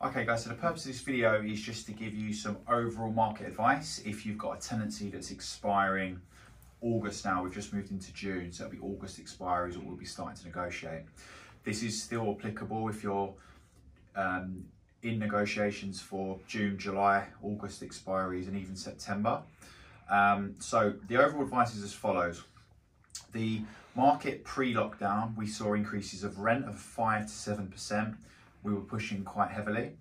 Okay guys, so the purpose of this video is just to give you some overall market advice. If you've got a tenancy that's expiring August now, we've just moved into June, so it'll be August expiries or we'll be starting to negotiate. This is still applicable if you're um, in negotiations for June, July, August expiries and even September. Um, so the overall advice is as follows. The market pre-lockdown, we saw increases of rent of 5 to 7% we were pushing quite heavily.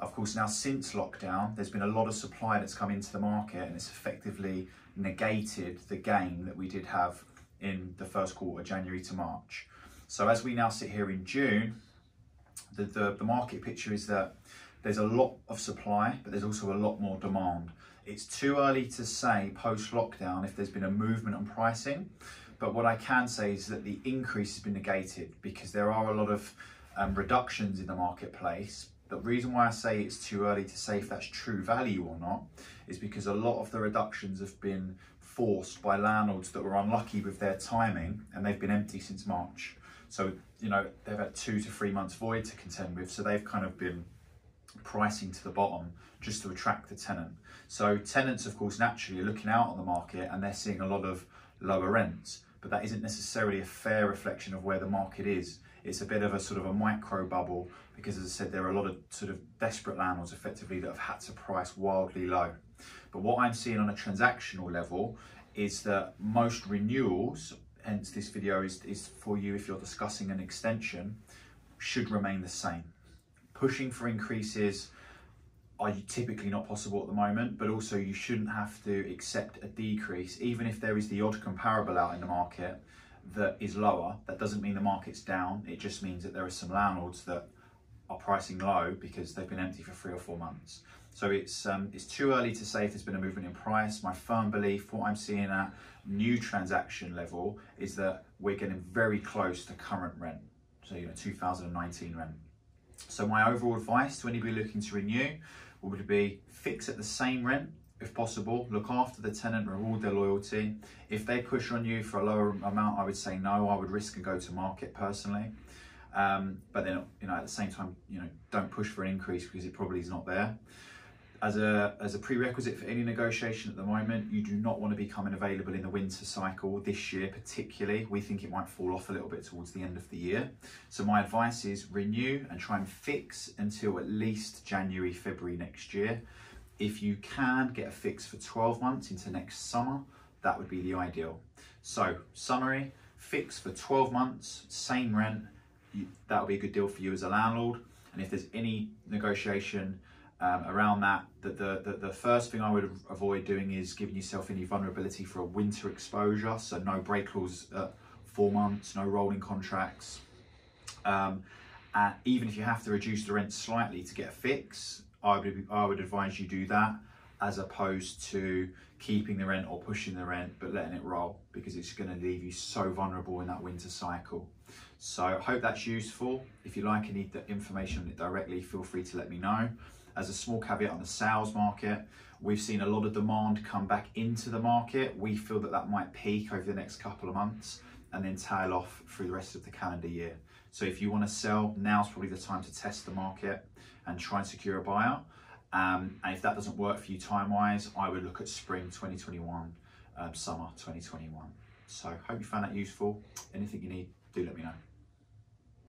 Of course, now since lockdown, there's been a lot of supply that's come into the market and it's effectively negated the gain that we did have in the first quarter, January to March. So as we now sit here in June, the, the, the market picture is that there's a lot of supply, but there's also a lot more demand. It's too early to say post lockdown if there's been a movement on pricing, but what I can say is that the increase has been negated because there are a lot of um, reductions in the marketplace. The reason why I say it's too early to say if that's true value or not is because a lot of the reductions have been forced by landlords that were unlucky with their timing and they've been empty since March. So, you know, they've had two to three months void to contend with. So they've kind of been pricing to the bottom just to attract the tenant. So tenants, of course, naturally are looking out on the market and they're seeing a lot of lower rents, but that isn't necessarily a fair reflection of where the market is it's a bit of a sort of a micro bubble because as I said, there are a lot of sort of desperate landlords effectively that have had to price wildly low. But what I'm seeing on a transactional level is that most renewals, hence this video is, is for you if you're discussing an extension, should remain the same. Pushing for increases are typically not possible at the moment, but also you shouldn't have to accept a decrease, even if there is the odd comparable out in the market that is lower, that doesn't mean the market's down. It just means that there are some landlords that are pricing low because they've been empty for three or four months. So it's um, it's too early to say if there's been a movement in price. My firm belief, what I'm seeing at new transaction level, is that we're getting very close to current rent, so you know 2019 rent. So my overall advice to anybody looking to renew would be fix at the same rent if possible, look after the tenant, reward their loyalty. If they push on you for a lower amount, I would say no. I would risk and go to market personally. Um, but then, you know, at the same time, you know, don't push for an increase because it probably is not there. As a, as a prerequisite for any negotiation at the moment, you do not want to be coming available in the winter cycle this year, particularly. We think it might fall off a little bit towards the end of the year. So my advice is renew and try and fix until at least January, February next year. If you can get a fix for 12 months into next summer, that would be the ideal. So summary, fix for 12 months, same rent, that would be a good deal for you as a landlord. And if there's any negotiation um, around that, the, the, the, first thing I would avoid doing is giving yourself any vulnerability for a winter exposure. So no break clause at four months, no rolling contracts. Um, and even if you have to reduce the rent slightly to get a fix, I would, I would advise you do that as opposed to keeping the rent or pushing the rent but letting it roll because it's going to leave you so vulnerable in that winter cycle. So I hope that's useful. If you like any information on it directly, feel free to let me know. As a small caveat on the sales market, we've seen a lot of demand come back into the market. We feel that that might peak over the next couple of months and then tail off through the rest of the calendar year. So if you want to sell, now's probably the time to test the market and try and secure a buyer. Um, and if that doesn't work for you time-wise, I would look at spring 2021, um, summer 2021. So hope you found that useful. Anything you need, do let me know.